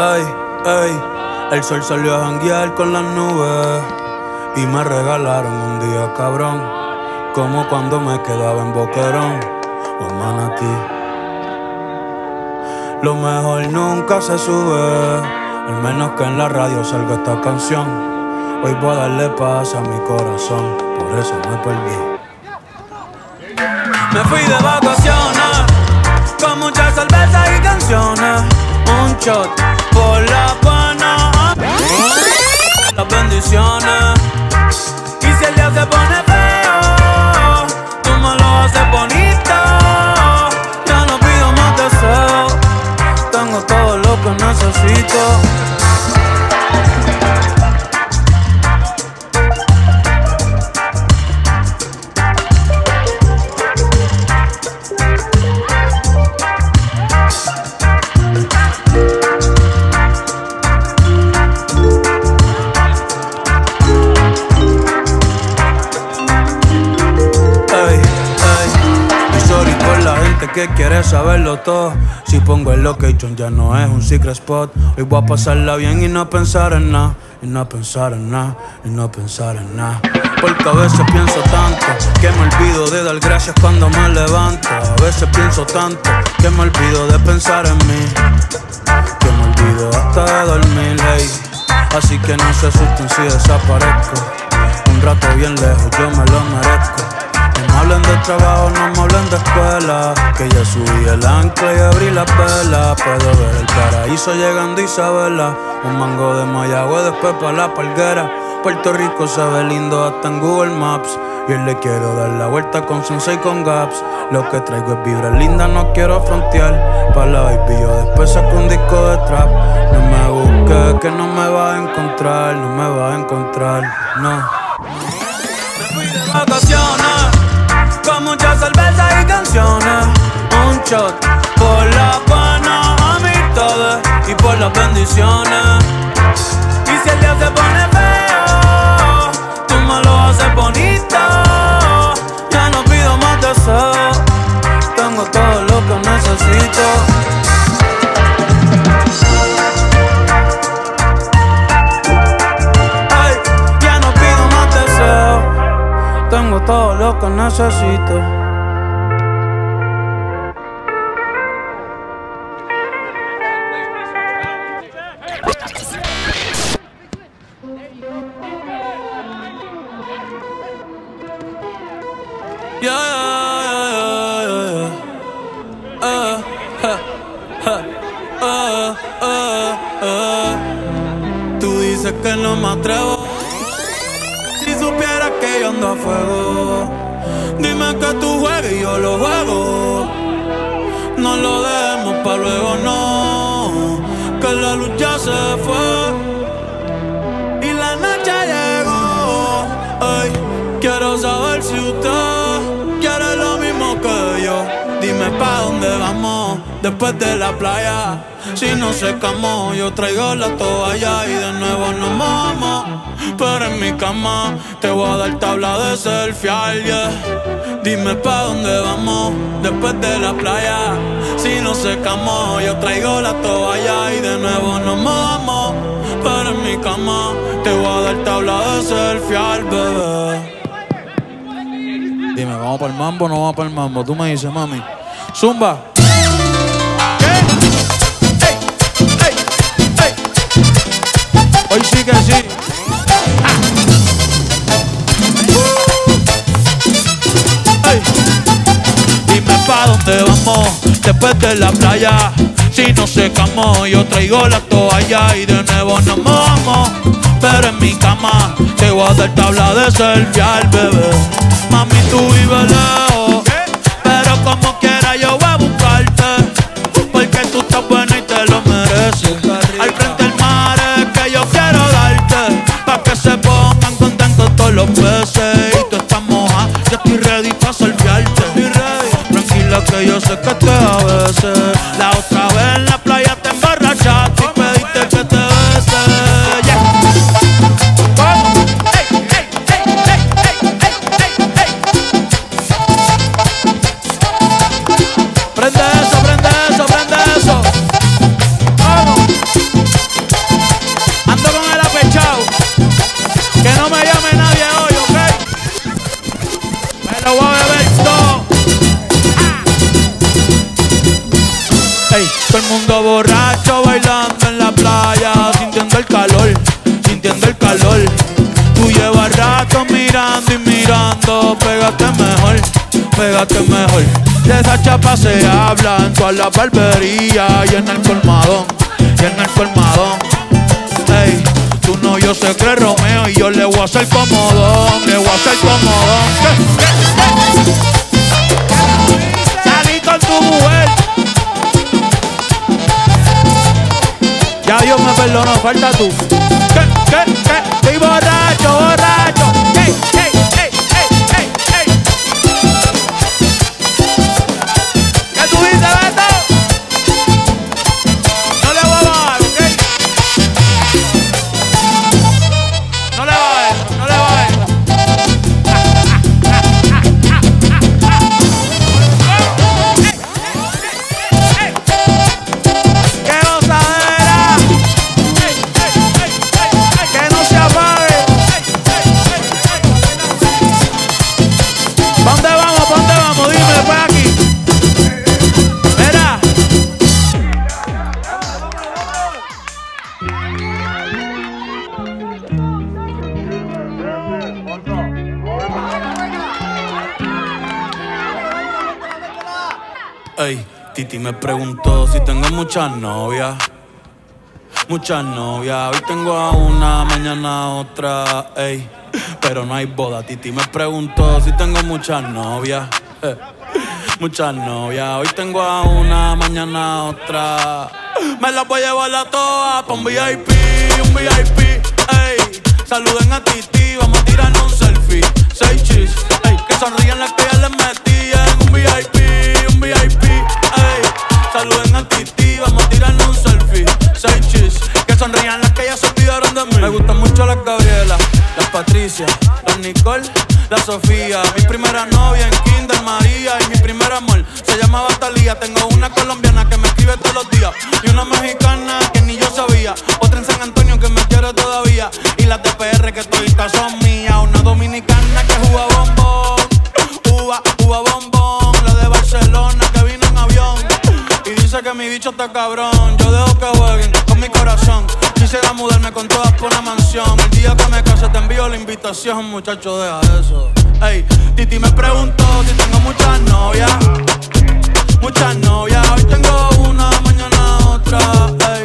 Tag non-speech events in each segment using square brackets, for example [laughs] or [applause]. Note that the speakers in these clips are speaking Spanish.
Ey, ey, el sol salió a janguear con las nubes y me regalaron un día cabrón, como cuando me quedaba en Boquerón o en Manatí. Lo mejor nunca se sube, al menos que en la radio salga esta canción. Hoy voy a darle paz a mi corazón, por eso me perdí. Me fui de vacaciones, con muchas cervezas y canciones. Un shot por la buena, las bendiciones. Que quiere saberlo todo. Si pongo el location ya no es un secret spot. Hoy voy a pasarla bien y no pensar en nada. Y no pensar en nada, y no pensar en nada. Porque a veces pienso tanto que me olvido de dar gracias cuando me levanto. A veces pienso tanto que me olvido de pensar en mí. Que me olvido hasta de dormir, hey. Así que no se asusten si desaparezco. Un rato bien lejos, yo me lo merezco. No me hablen de trabajo, no me escuela. Que ya subí el ancla y abrí la vela. Puedo ver el paraíso llegando Isabela. Un mango de Mayagüe, después para la palguera. Puerto Rico se ve lindo hasta en Google Maps. Y le quiero dar la vuelta con Sensei con Gaps. Lo que traigo es vibra linda, no quiero frontear. Pa' la baby, yo después saco un disco de trap. No me busques, que no me vas a encontrar, no me vas a encontrar, no. Me fui de vacaciones con muchas cervezas y canciones. Un shot por la buena amistades y por las bendiciones. Necesito. Yeah, yeah, yeah. Uh, ha, ha, uh, uh. Tú dices que no me atrevo. Si supieras que yo ando a fuego, dime que tú juegas y yo lo juego. No lo dejemos pa' luego, no. Que la luz ya se fue después de la playa. Si no secamos, yo traigo la toalla y de nuevo nos mojamos. Pero en mi cama te voy a dar tabla de selfie, yeah. Dime pa' dónde vamos después de la playa. Si no secamos, yo traigo la toalla y de nuevo nos mojamos. Pero en mi cama te voy a dar tabla de selfie, bebé. Dime, ¿vamos para el mambo o no vamos para el mambo? Tú me dices, mami. Zumba. Sí que sí. Dime pa' dónde vamos después de la playa. Si no secamos, yo traigo la toalla y de nuevo nos mojamos. Pero en mi cama te voy a dar tabla de selfie al bebé. Mami, tú vives lejos, pero como quiera yo que yo sé que te a veces. La otra vez en la playa mirando y mirando, pégate mejor, pégate mejor. De esa chapa se habla en toda la barbería y en el colmadón, y en el colmadón. Ey, tú no, yo sé que Romeo y yo le voy a hacer comodón, le voy a hacer comodón. Salí con tu mujer. Ya Dios me perdonó, falta tú. ¿Qué, qué, qué? Estoy borracho, borracho. Hey. Titi me preguntó si tengo muchas novias. Muchas novias, hoy tengo a una, mañana otra, ey. Pero no hay boda, Titi me preguntó si tengo muchas novias. [laughs] Muchas novias, hoy tengo a una, mañana otra. Me las voy a llevar a todas pa' un VIP, un VIP, ey. Saluden a Titi, vamos Me gustan mucho las Gabriela, las Patricia, las Nicole, la Sofía. Mi primera novia en Kinder María y mi primer amor se llamaba Talía. Tengo una colombiana que me escribe todos los días y una mexicana que ni yo sabía. Otra en San Antonio que me quiere todavía y las de PR que toditas son mías. Una dominicana que juega bombón, uva, uva bombón. La de Barcelona que vino en avión y dice que mi bicho está cabrón. Yo dejo que jueguen con mi corazón. Quisiera mudarme con todas por una mansión. El día que me case te envío la invitación, muchacho, deja eso. Ey, Titi me preguntó si tengo muchas novias. Muchas novias, hoy tengo una, mañana otra. Ey,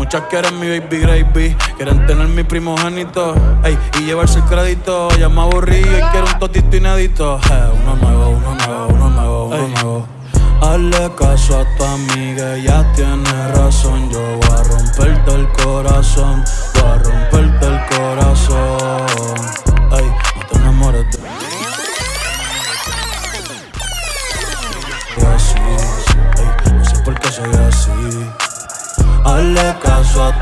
Muchas quieren mi baby gravy, quieren tener mi primogénito, ey, y llevarse el crédito. Ya me aburrí y quiero un totito inédito. Eh, uno nuevo, uno nuevo, uno nuevo, uno nuevo. Hazle caso a tu amiga, ella tiene razón. Yo voy a romperte el corazón, voy a romperte el corazón.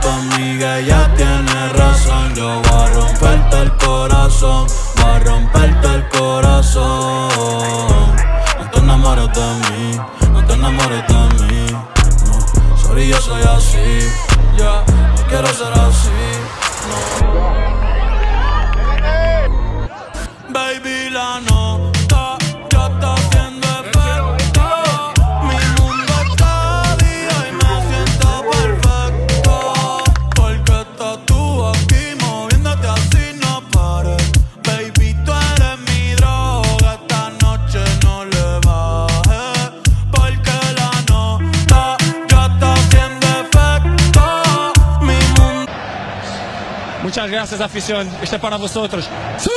Tu amiga, ella tiene razón. Yo voy a romperte el corazón, voy a romperte el corazón. No te enamores de mí, no te enamores de mí. No, sorry, yo soy así. Ya, gracias, afición. Este es para vosotros. ¡Sí!